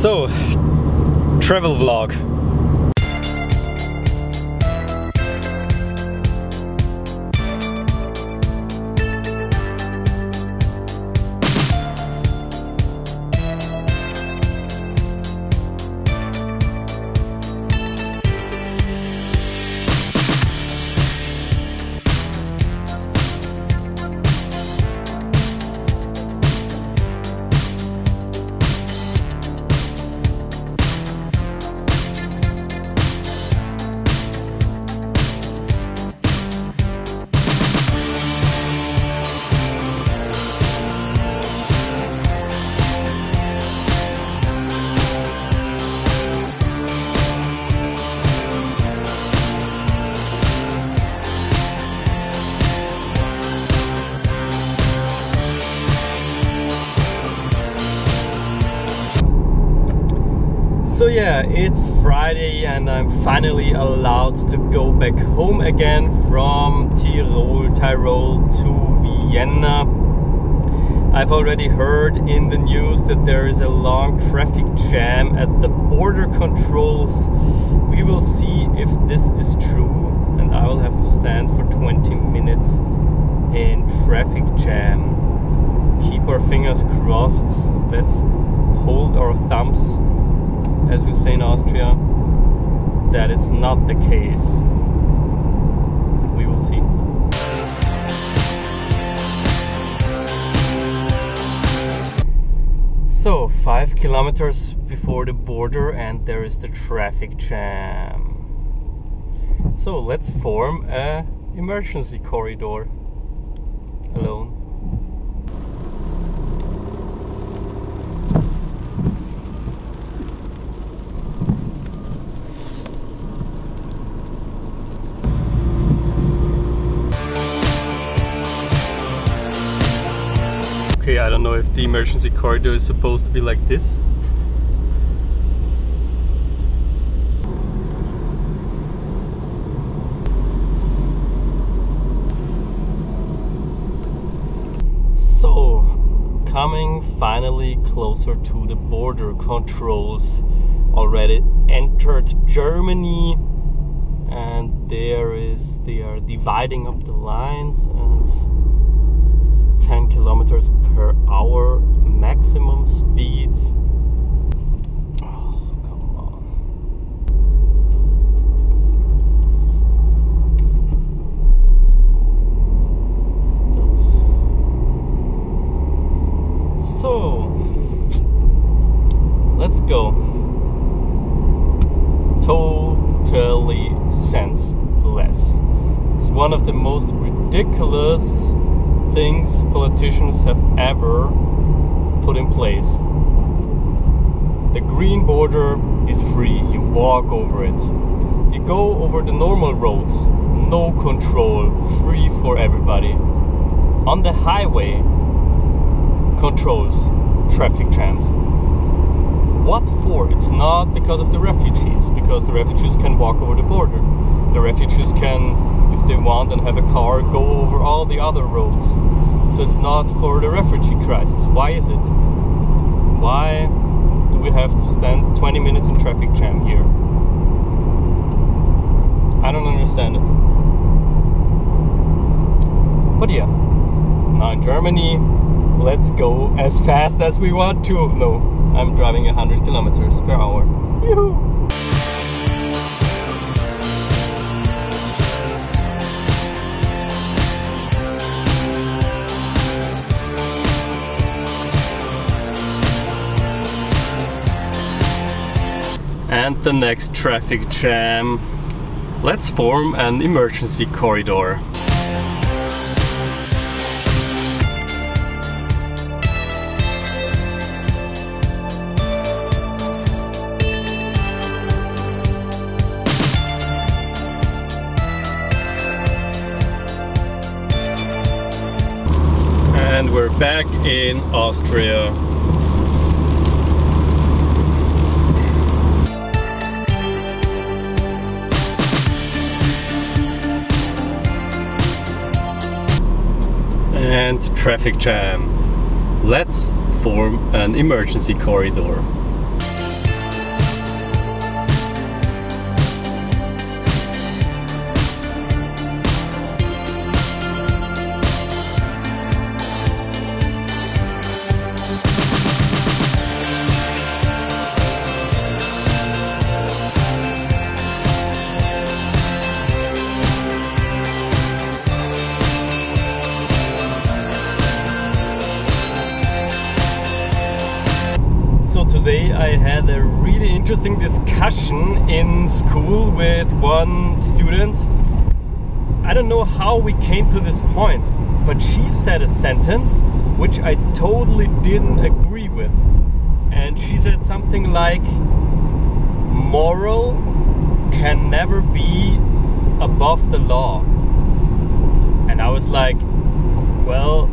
So, travel vlog. So yeah, it's Friday and I'm finally allowed to go back home again from Tirol, Tyrol to Vienna. I've already heard in the news that there is a long traffic jam at the border controls. We will see if this is true and I will have to stand for 20 minutes in traffic jam. Keep our fingers crossed. Let's hold our thumbs as we say in Austria, that it's not the case. We will see. So, five kilometers before the border, and there is the traffic jam. So, let's form a emergency corridor alone. Don't know if the emergency corridor is supposed to be like this. So, coming finally closer to the border controls. Already entered Germany and there is they are dividing up the lines and 10 kilometers per hour maximum speed. Oh, come on. So, let's go. Totally senseless. It's one of the most ridiculous things politicians have ever put in place. The green border is free, you walk over it. You go over the normal roads, no control, free for everybody. On the highway, controls, traffic jams. What for? It's not because of the refugees, because the refugees can walk over the border. The refugees can if they want and have a car, go over all the other roads. So it's not for the refugee crisis. Why is it? Why do we have to stand 20 minutes in traffic jam here? I don't understand it. But yeah, now in Germany, let's go as fast as we want to. No, I'm driving 100 kilometers per hour. Yoo-hoo! And the next traffic jam. Let's form an emergency corridor. And we're back in Austria. Traffic jam. Let's form an emergency corridor. I had a really interesting discussion in school with one student. I don't know how we came to this point, but she said a sentence which I totally didn't agree with. And she said something like, moral can never be above the law. And I was like, well,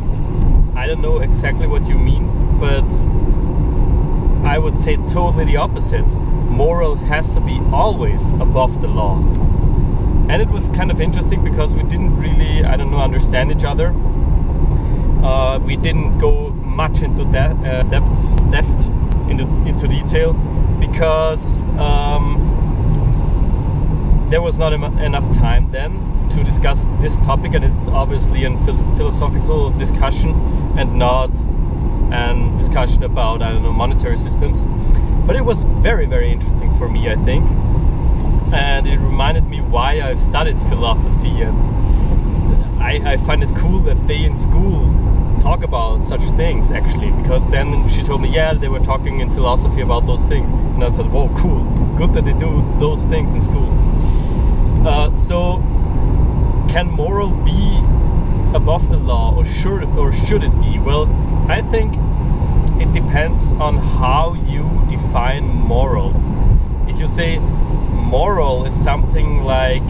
I don't know exactly what you mean, but I would say totally the opposite. Moral has to be always above the law. And it was kind of interesting because we didn't really, I don't know, understand each other. Uh, we didn't go much into that uh, depth, depth into, into detail because um, there was not em- enough time then to discuss this topic, and it's obviously a philosophical discussion and not a discussion about I don't know monetary systems. But it was very very interesting for me, I think, and it reminded me why I've studied philosophy, and I, I find it cool that they in school talk about such things actually because then she told me yeah they were talking in philosophy about those things. And i thought whoa cool. Good that they do those things in school. Uh, so can moral be above the law or should or should it be? Well, I think it depends on how you define moral. If you say moral is something like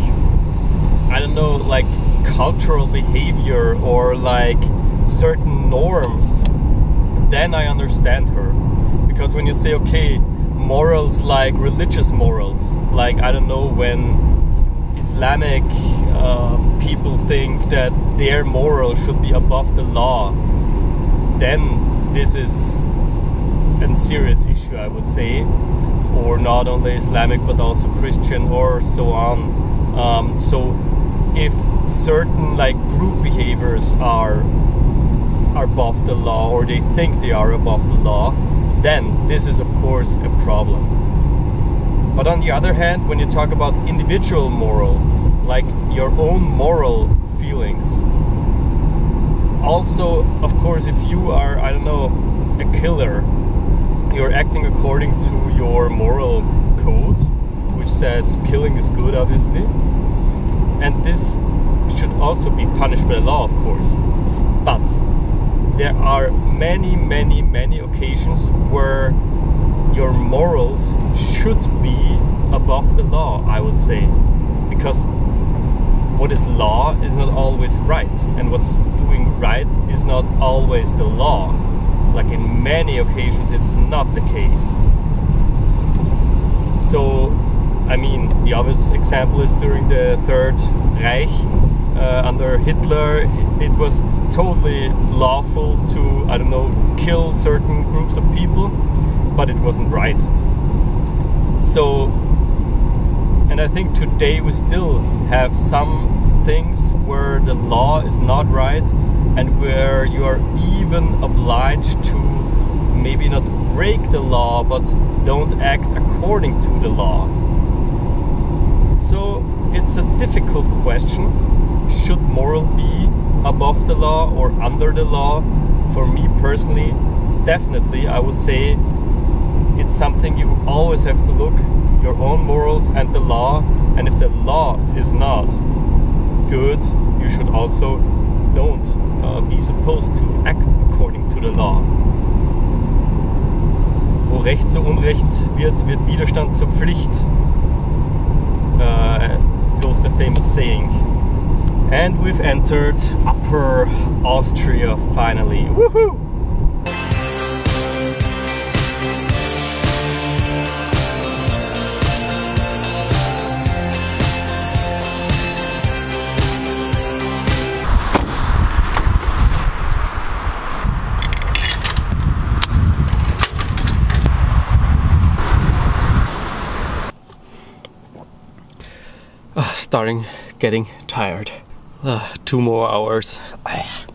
I don't know, like cultural behavior or like certain norms, then I understand her. Because when you say okay, morals like religious morals, like I don't know when Islamic uh, people think that their moral should be above the law, then this is a serious issue, I would say, or not only Islamic but also Christian or so on. Um, so, if certain like group behaviors are are above the law or they think they are above the law, then this is of course a problem. But on the other hand, when you talk about individual moral, like your own moral feelings, also, of course, if you are, I don't know, a killer, you're acting according to your moral code, which says killing is good, obviously. And this should also be punished by law, of course. But there are many, many, many occasions where your morals should be above the law, I would say. Because what is law is not always right, and what's doing right is not always the law. Like in many occasions, it's not the case. So, I mean, the obvious example is during the Third Reich uh, under Hitler, it was totally lawful to, I don't know, kill certain groups of people but it wasn't right. So, and I think today we still have some things where the law is not right and where you are even obliged to maybe not break the law but don't act according to the law. So it's a difficult question. Should moral be above the law or under the law? For me personally, definitely I would say it's something you always have to look your own morals and the law and if the law is not good you should also don't uh, be supposed to act according to the law. Wo Recht zu Unrecht wird, wird Widerstand zur Pflicht uh, goes the famous saying. And we've entered Upper Austria finally. Woohoo starting getting tired. Uh, two more hours.